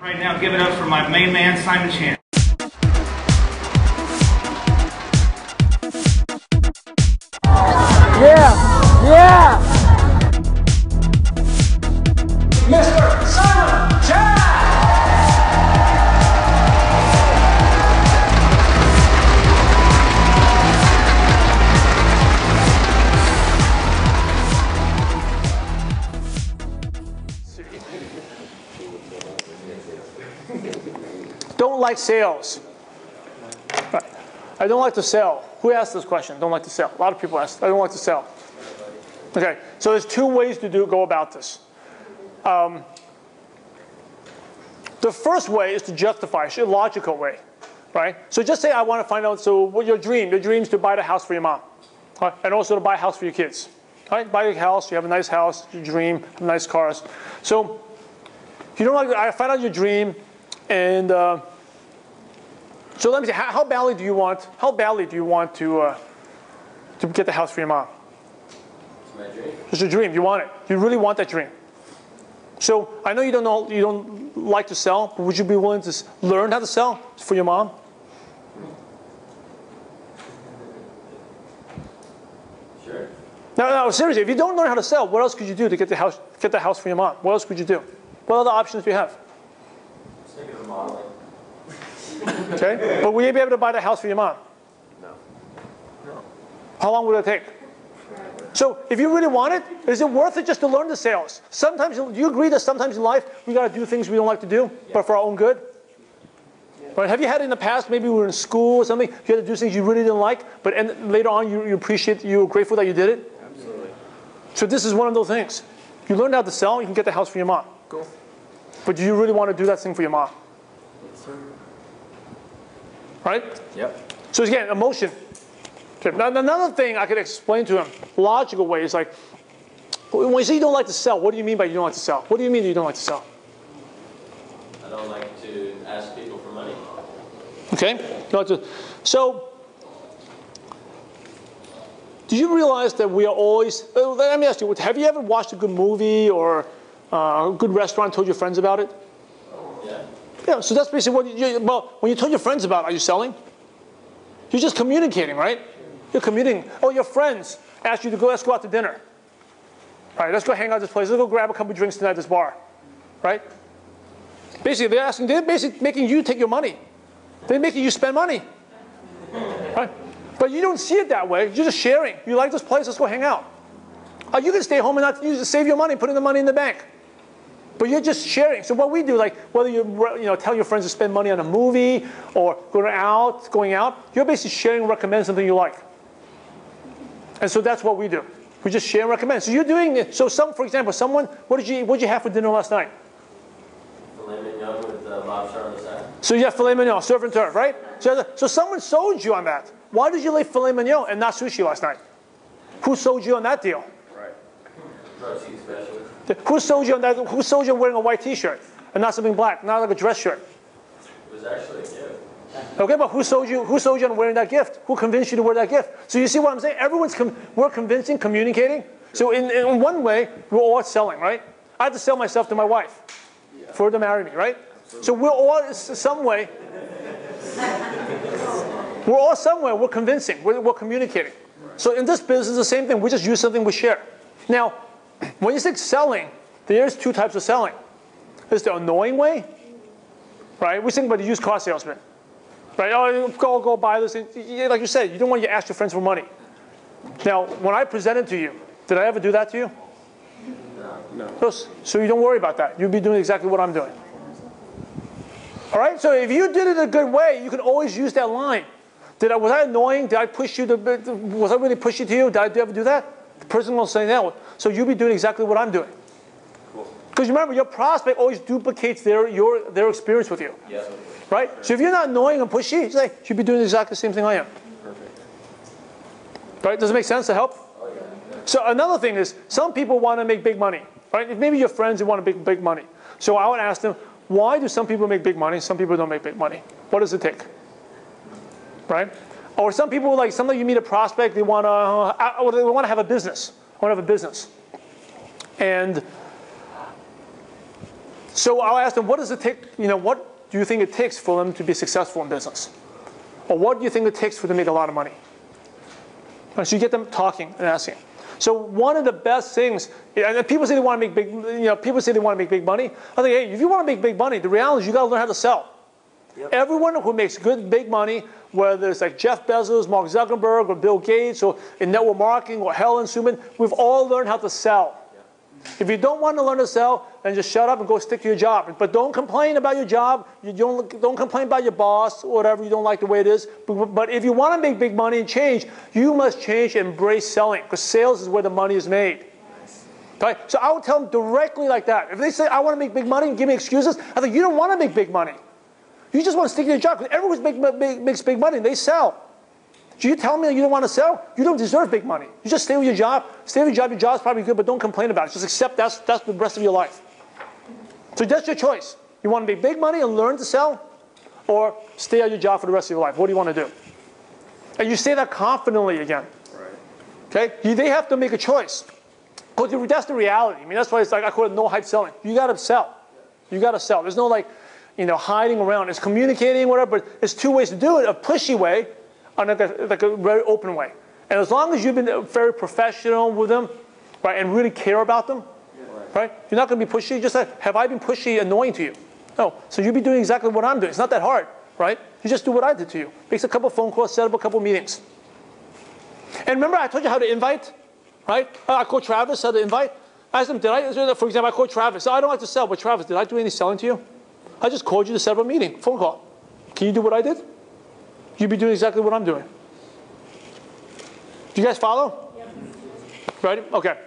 Right now, give it up for my main man, Simon Chan. Yeah, yeah. Don't like sales. Right. I don't like to sell. Who asked this question? Don't like to sell. A lot of people ask. I don't like to sell. Okay, so there's two ways to do go about this. Um, the first way is to justify, a logical way, right? So just say I want to find out. So what your dream? Your dream is to buy the house for your mom, right? and also to buy a house for your kids. Right? Buy a house. You have a nice house. Your dream. Have nice cars. So you don't like. I find out your dream, and uh, so let me see. How, how badly do you want? How badly do you want to uh, to get the house for your mom? It's my dream. It's your dream. You want it. You really want that dream. So I know you don't know you don't like to sell, but would you be willing to learn how to sell for your mom? Sure. No, no, seriously. If you don't learn how to sell, what else could you do to get the house get the house for your mom? What else could you do? What other options do you have? Let's think of modeling. Okay, but will you be able to buy the house for your mom? No. No. How long would it take? So if you really want it, is it worth it just to learn the sales? Sometimes, do you agree that sometimes in life we got to do things we don't like to do, but for our own good? Right? Have you had it in the past, maybe we were in school or something, you had to do things you really didn't like, but and later on you, you appreciate, you were grateful that you did it? Absolutely. So this is one of those things. You learned how to sell, you can get the house for your mom. Cool. But do you really want to do that thing for your mom? Right? Yep. So again, emotion. Okay, now another thing I could explain to him, logical way, is like, when you say you don't like to sell, what do you mean by you don't like to sell? What do you mean you don't like to sell? I don't like to ask people for money. Okay? Like to- so, do you realize that we are always, uh, let me ask you, have you ever watched a good movie or uh, a good restaurant told your friends about it? Yeah. So that's basically what you, well, when you tell your friends about, are you selling? You're just communicating, right? You're commuting. Oh, your friends ask you to go, let's go out to dinner. All right, let's go hang out this place. Let's go grab a couple drinks tonight at this bar. Right? Basically, they're asking, they're basically making you take your money. They're making you spend money. Right? But you don't see it that way. You're just sharing. You like this place, let's go hang out. Uh, you can stay home and not use save your money, putting the money in the bank. But you're just sharing. So what we do, like whether you you know tell your friends to spend money on a movie or going out, going out, you're basically sharing, recommend something you like. And so that's what we do. We just share and recommend. So you're doing it. So some, for example, someone, what did you what did you have for dinner last night? Filet mignon with the lobster on the side. So you have filet mignon, surf and turf, right? So, so someone sold you on that. Why did you leave filet mignon and not sushi last night? Who sold you on that deal? Right. Protein special. Who sold you on that? Who sold you on wearing a white T-shirt and not something black, not like a dress shirt? It was actually a gift. Okay, but who sold you? Who sold you on wearing that gift? Who convinced you to wear that gift? So you see what I'm saying? Everyone's com- we're convincing, communicating. So in, in one way, we're all selling, right? I have to sell myself to my wife for her to marry me, right? So we're all some way. We're all somewhere. We're convincing. We're, we're communicating. So in this business, the same thing. We just use something we share. Now, when you say selling, there's two types of selling. There's the annoying way, right? We think about the used car salesman. Right? Oh, go, go buy this. Like you said, you don't want to ask your friends for money. Now, when I presented to you, did I ever do that to you? No. So you don't worry about that. You'll be doing exactly what I'm doing. All right? So if you did it a good way, you can always use that line. Did I, was I annoying? Did I push you? To, was I really pushy to you? Did I ever do that? The person will say no. So you'll be doing exactly what I'm doing. Because remember, your prospect always duplicates their, your, their experience with you. Yeah. Right? So if you're not annoying and pushy, you say, you'd be doing exactly the same thing I am. Perfect. Right? Does it make sense to help? Oh, so another thing is, some people want to make big money. Right? If maybe your friends they want to make big money. So I would ask them, why do some people make big money, some people don't make big money? What does it take? Right? Or some people like sometimes you meet a prospect, they want to, uh, they want to have a business. I want to have a business. And So I'll ask them, what does it take, you know, what do you think it takes for them to be successful in business? Or what do you think it takes for them to make a lot of money? And so you get them talking and asking. So one of the best things, and people say they want to make big, you know, people say they want to make big money. I think, hey, if you want to make big money, the reality is you got to learn how to sell. Everyone who makes good big money, whether it's like Jeff Bezos, Mark Zuckerberg, or Bill Gates, or in network marketing, or Helen Schuman, we've all learned how to sell. If you don't want to learn to sell, then just shut up and go stick to your job. But don't complain about your job. You don't, don't complain about your boss or whatever. You don't like the way it is. But, but if you want to make big money and change, you must change and embrace selling because sales is where the money is made. Okay? So I would tell them directly like that. If they say, I want to make big money and give me excuses, I think you don't want to make big money. You just want to stick to your job because everyone make, make, makes big money and they sell. Do you tell me you don't want to sell? You don't deserve big money. You just stay with your job. Stay with your job. Your job's probably good, but don't complain about it. Just accept that's, that's the rest of your life. So that's your choice. You want to make big money and learn to sell, or stay at your job for the rest of your life? What do you want to do? And you say that confidently again. Okay? You, they have to make a choice. Because that's the reality. I mean, that's why it's like I call it no hype selling. You got to sell. You got to sell. There's no like, you know, hiding around. It's communicating, whatever. But there's two ways to do it: a pushy way, and like a, like a very open way. And as long as you've been very professional with them, right, and really care about them, right, you're not going to be pushy. Just like, have I been pushy, annoying to you? No. So you'll be doing exactly what I'm doing. It's not that hard, right? You just do what I did to you. Makes a couple phone calls, set up a couple meetings. And remember, I told you how to invite, right? Uh, I called Travis, how to invite. I asked him, did I, for example, I called Travis. I don't like to sell, but Travis, did I do any selling to you? I just called you to set up a meeting, phone call. Can you do what I did? You'd be doing exactly what I'm doing. Do you guys follow? Ready? Okay.